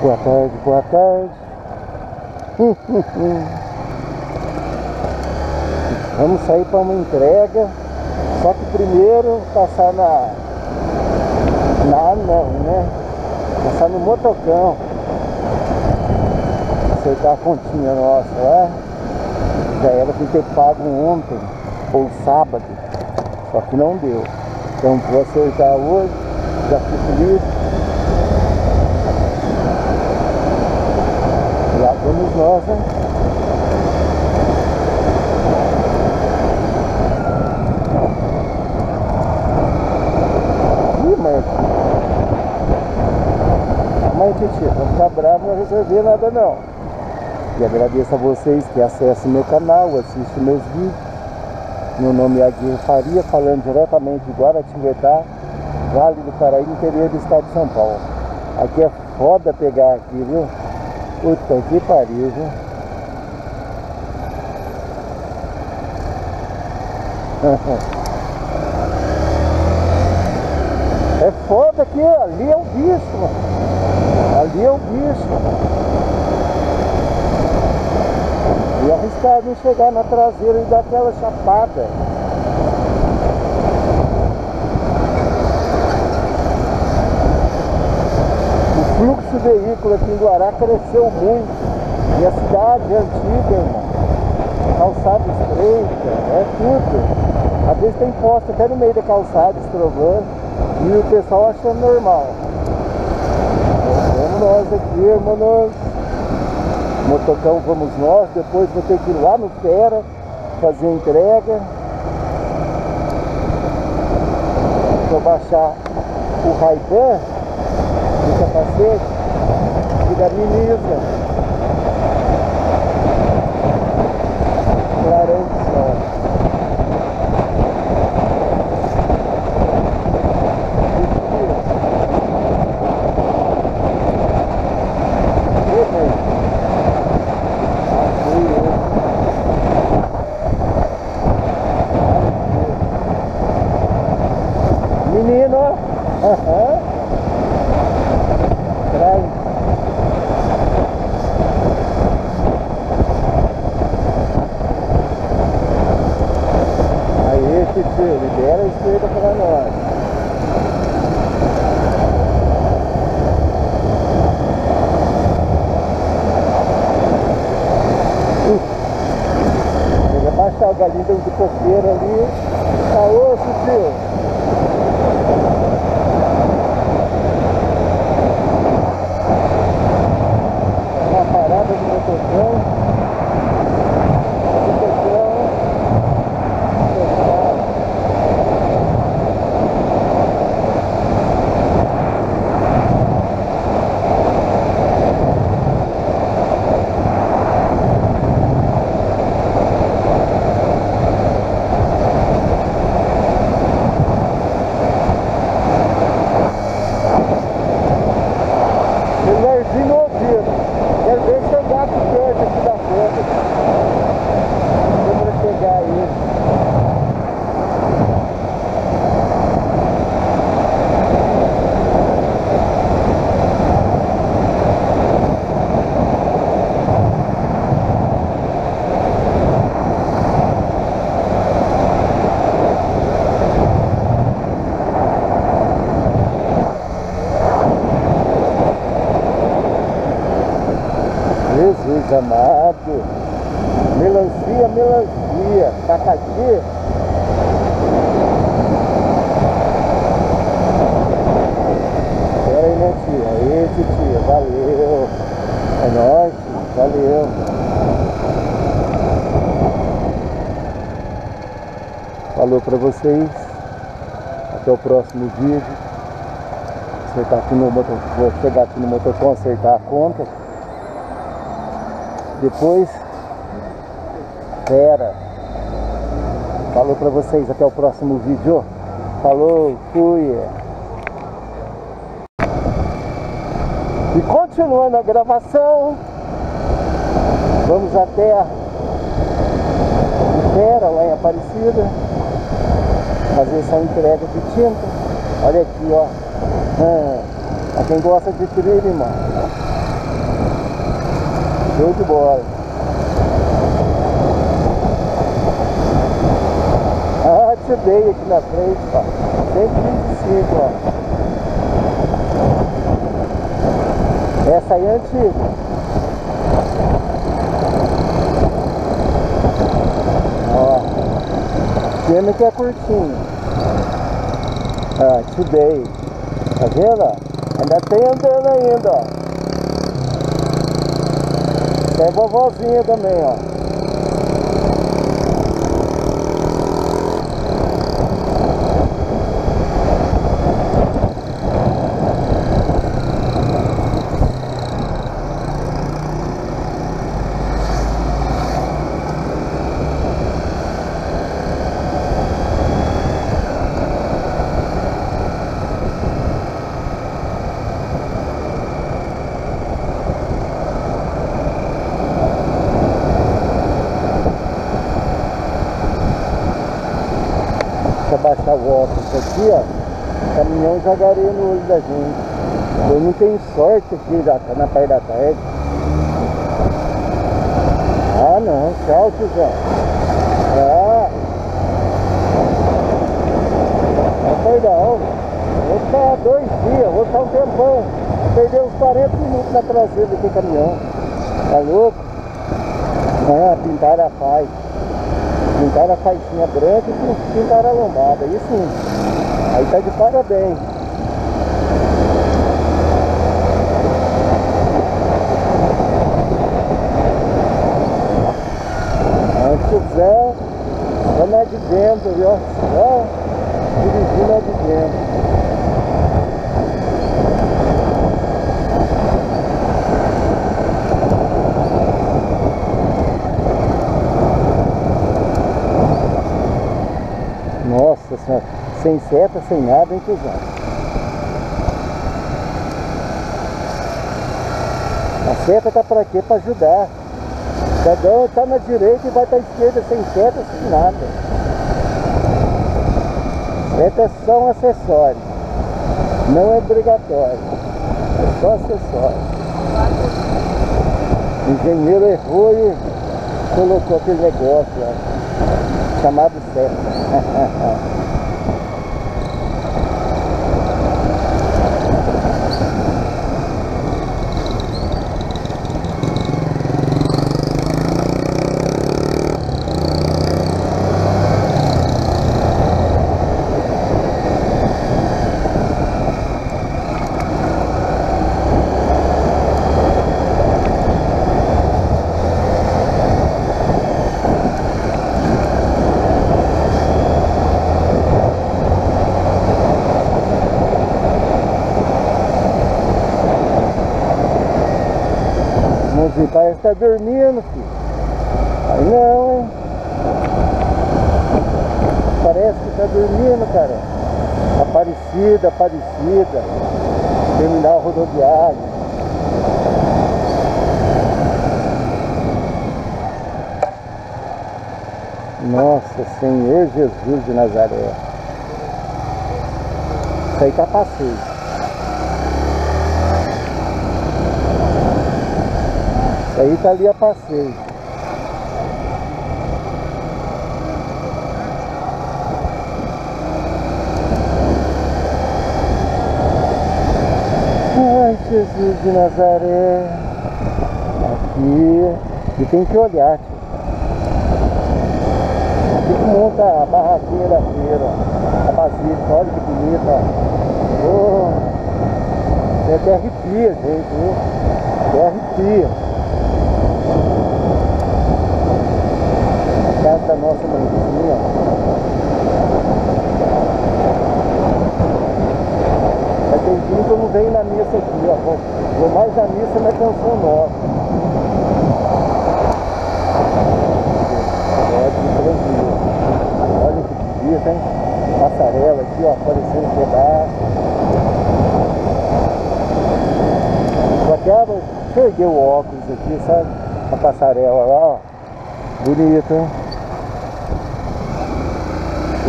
Boa tarde, boa tarde. Vamos sair para uma entrega. Só que primeiro passar na. Na não, né? Passar no motocão. Acertar a continha nossa lá. Já era para ter pago ontem ou sábado. Só que não deu. Então vou acertar hoje. Já fico livre. Né? Ih, Marco. Mãe, Titi, não ficar bravo, não resolver nada não. E agradeço a vocês que acessam meu canal, assistem meus vídeos. Meu nome é Aguirre Faria, falando diretamente de Guaratinguetá, Vale do Paraíba, interior do estado de São Paulo. Aqui é foda pegar aqui, viu? Puta que pariu, viu? É foda aqui, ali é o bicho, mano. Ali é o bicho. E arriscado em chegar na traseira e dar aquela chapada. De veículo aqui em Guará cresceu muito. E a cidade é antiga, irmão. Calçada estreita, é tudo. Às vezes tem posto até no meio da calçada, estrovando. E o pessoal achando normal. Vamos nós aqui, irmãos. Motocão vamos nós, depois vou ter que ir lá no Fera fazer a entrega. Vou baixar o Ray-Ban do capacete e da Minisa. Clarão de sol. Menino. Traz. Aí, tio, libera a esquerda para nós. Ele galinho do coqueiro ali. Tá osso, tio. na parada do motocão. Motocão. fechado. Celularzinho no ouvido. Quero ver se eu gato perto aqui da frente. Como pegar ele. Jesus amado. Melancia, melancia. Tacati. Pera aí, né, tia? Aí, tia. Valeu. É nóis. Valeu. Falou pra vocês. Até o próximo vídeo. Acertar aqui no motor. Vou chegar aqui no motocom, acertar a conta. Depois, fera. Falou pra vocês, até o próximo vídeo. Falou, fui. E continuando a gravação, vamos até a Fera, lá em Aparecida, fazer essa entrega de tinta. Olha aqui, ó. Ah, a quem gosta de trilha, irmão. Show de bola. Ah, Today aqui na frente, ó. 125, ó. Essa aí é antiga. Ó. Pena que é curtinho. Ah, Today. Tá vendo? Ainda tem antena ainda, ó. Tem vovozinha também, ó. Baixar o óculos aqui, ó. Caminhão jogaria no olho da gente. Eu não tenho sorte aqui na parte da tarde. Ah não, tchau, tiozão. Ah. Foi não. Vou ficar dois dias, vou ficar um tempão. Perder uns 40 minutos na traseira daquele caminhão. Tá louco? Ah, pintaram a faixa. Pintaram a faixinha branca e pintaram a lombada. Aí sim. Aí tá de parabéns. Antes Zé, só não é de dentro, viu? Só dirigindo é de dentro. Nossa senhora, sem seta, sem nada, hein, cuzão? A seta tá pra quê? Pra ajudar. Cada um tá na direita e vai pra esquerda sem seta, sem nada. Seta é só um acessório. Não é obrigatório. É só acessório. O engenheiro errou e colocou aquele negócio lá, chamado seta. Mozinho, parece que tá dormindo, filho. Aí não, hein? Parece que tá dormindo, cara. Aparecida, Aparecida. Terminal rodoviário. Nossa Senhor Jesus de Nazaré. Isso aí tá passeio. Aí tá ali a passeio. Ai, Jesus de Nazaré. Aqui. E tem que olhar, tio. Aqui que monta a barraquinha da feira. A basílica, olha que bonita. Oh, até arrepia, gente? Até arrepia. A casa da nossa ó. Mas tem dia que eu não venho na missa aqui, ó. Vou, mais na missa na canção. É, de tranquilo. Olha que bonito, hein? Passarela aqui, ó, aparecendo um pedaço. Só que ah, peguei o óculos aqui, sabe? A passarela lá, ó. Bonito, hein?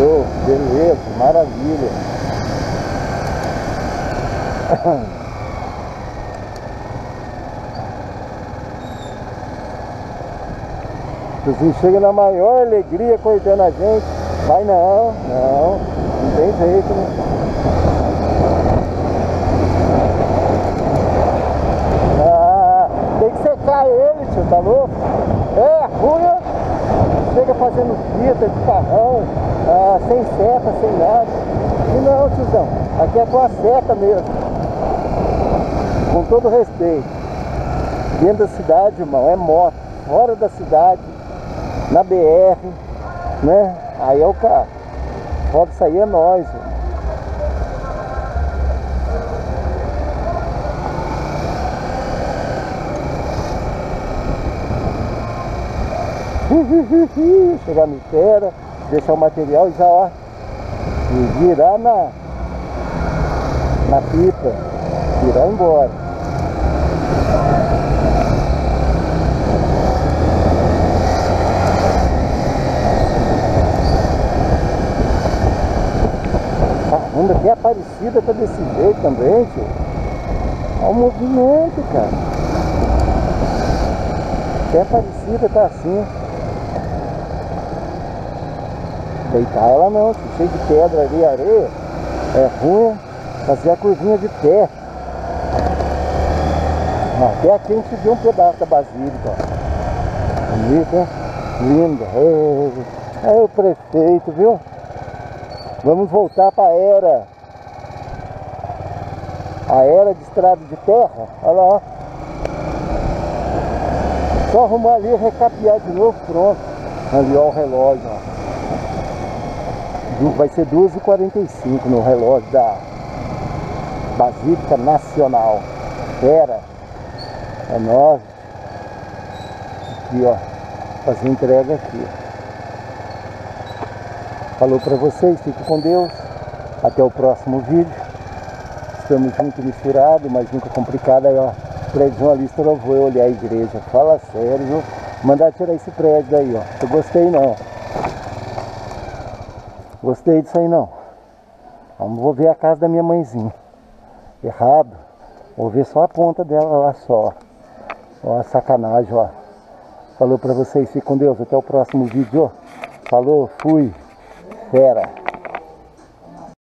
Show, beleza, maravilha. Você chega na maior alegria cortando a gente. Vai não, não, não tem jeito, né? Ah, tem que secar ele, tio, tá louco? É, ruim, chega fazendo fita de carrão, ah, sem seta, sem nada. E não, tiozão, aqui é com a seta mesmo. Com todo respeito. Dentro da cidade, irmão, é moto. Fora da cidade, na BR, né? Aí é o carro. Pode sair é nós, irmão. Chegar no terra, deixar o material e já ó, e virar na, na pipa, virar embora. Caramba, que Aparecida tá desse jeito também, tio. Olha o movimento, cara. Até Aparecida tá assim. Deitar ela não, cheio de pedra ali, areia, é ruim fazer a curvinha de pé. Até aqui a gente viu um pedaço da basílica. Bonito, hein? Lindo. É, o prefeito, viu? Vamos voltar para a era. A era de estrada de terra. Olha lá. Só arrumar ali recapear de novo, pronto. Ali ó o relógio, ó. Vai ser 2h45 no relógio da Basílica Nacional. Pera. É nós. Aqui, ó. Fazer entrega aqui. Falou pra vocês, fique com Deus. Até o próximo vídeo. Estamos juntos misturados, mas nunca complicado. Aí, ó. Prédio jornalista não vou olhar a igreja. Fala sério, viu? Mandar tirar esse prédio daí, ó. Eu gostei não. Gostei disso aí não. Vamos, vou ver a casa da minha mãezinha. Errado. Vou ver só a ponta dela lá só. Ó a sacanagem, ó. Falou pra vocês, fique com Deus. Até o próximo vídeo. Falou, fui. Fera.